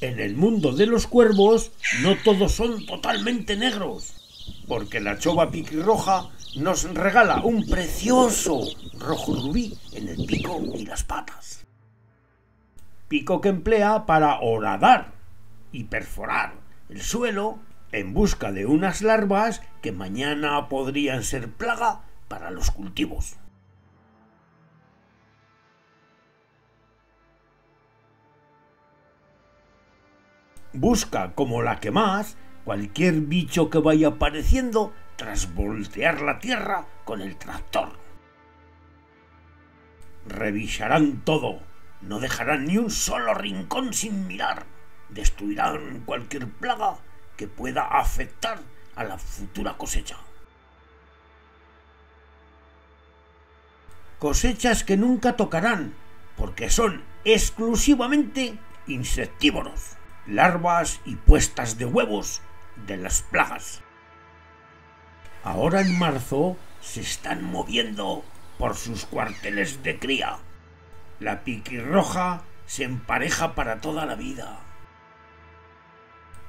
En el mundo de los cuervos no todos son totalmente negros, porque la chova piquirroja nos regala un precioso rojo rubí en el pico y las patas. Pico que emplea para horadar y perforar el suelo en busca de unas larvas que mañana podrían ser plaga para los cultivos. Busca como la que más cualquier bicho que vaya apareciendo tras voltear la tierra con el tractor. Revisarán todo, no dejarán ni un solo rincón sin mirar, destruirán cualquier plaga que pueda afectar a la futura cosecha. Cosechas que nunca tocarán, porque son exclusivamente insectívoros larvas y puestas de huevos de las plagas. Ahora en marzo se están moviendo por sus cuarteles de cría. La piquirroja se empareja para toda la vida.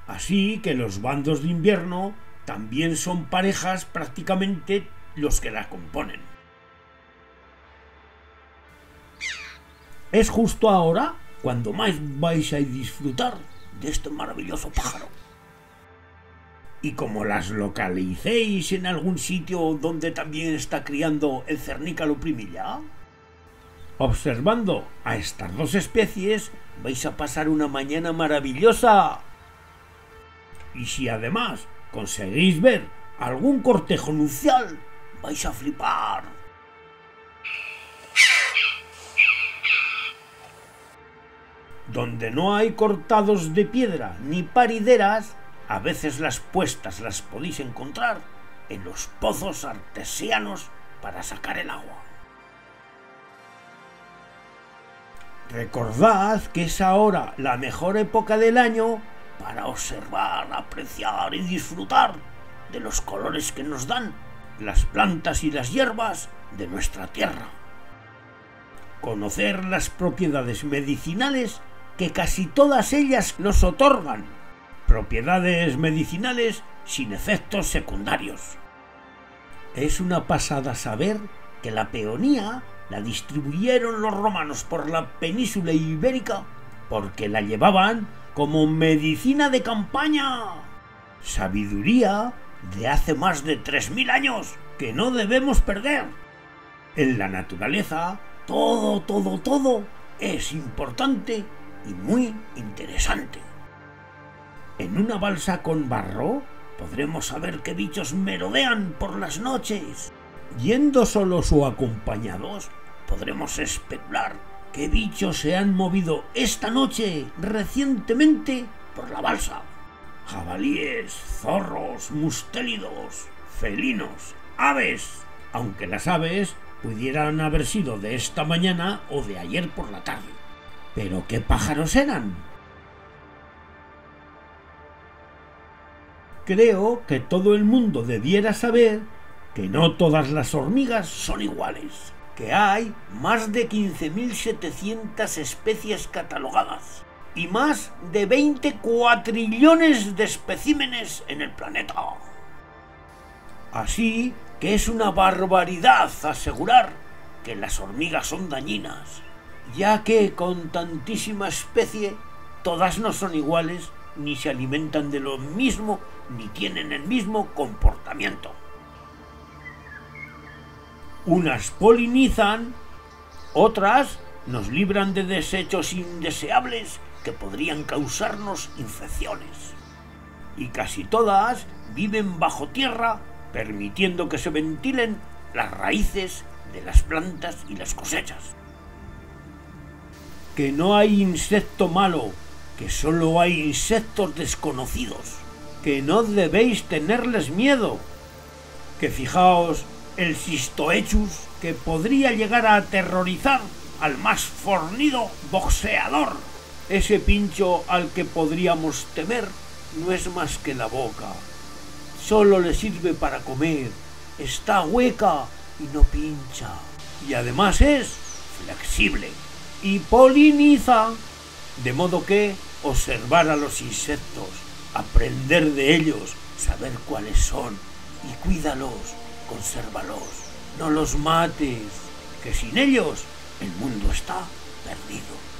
Así que los bandos de invierno también son parejas prácticamente los que la componen. Es justo ahora cuando más vais a disfrutar de este maravilloso pájaro. Y como las localicéis en algún sitio donde también está criando el cernícalo primilla, observando a estas dos especies vais a pasar una mañana maravillosa. Y si además conseguís ver algún cortejo nupcial, vais a flipar. Donde no hay cortados de piedra ni parideras, a veces las puestas las podéis encontrar en los pozos artesianos para sacar el agua. Recordad que es ahora la mejor época del año para observar, apreciar y disfrutar de los colores que nos dan las plantas y las hierbas de nuestra tierra. Conocer las propiedades medicinales que casi todas ellas nos otorgan propiedades medicinales sin efectos secundarios. Es una pasada saber que la peonía la distribuyeron los romanos por la península ibérica porque la llevaban como medicina de campaña. Sabiduría de hace más de 3.000 años que no debemos perder. En la naturaleza, todo, todo, todo es importante y muy interesante. En una balsa con barro podremos saber qué bichos merodean por las noches. Yendo solos o acompañados, podremos especular qué bichos se han movido esta noche recientemente por la balsa. Jabalíes, zorros, mustélidos, felinos, aves, aunque las aves pudieran haber sido de esta mañana o de ayer por la tarde. ¿Pero qué pájaros eran? Creo que todo el mundo debiera saber que no todas las hormigas son iguales, que hay más de 15.700 especies catalogadas y más de 20 cuatrillones de especímenes en el planeta. Así que es una barbaridad asegurar que las hormigas son dañinas ya que con tantísima especie todas no son iguales, ni se alimentan de lo mismo, ni tienen el mismo comportamiento. Unas polinizan, otras nos libran de desechos indeseables que podrían causarnos infecciones. Y casi todas viven bajo tierra, permitiendo que se ventilen las raíces de las plantas y las cosechas que no hay insecto malo, que solo hay insectos desconocidos, que no debéis tenerles miedo, que fijaos el Sistoechus que podría llegar a aterrorizar al más fornido boxeador. Ese pincho al que podríamos temer no es más que la boca. Solo le sirve para comer, está hueca y no pincha. Y además es flexible y poliniza. De modo que observar a los insectos, aprender de ellos, saber cuáles son y cuídalos, consérvalos, no los mates, que sin ellos el mundo está perdido.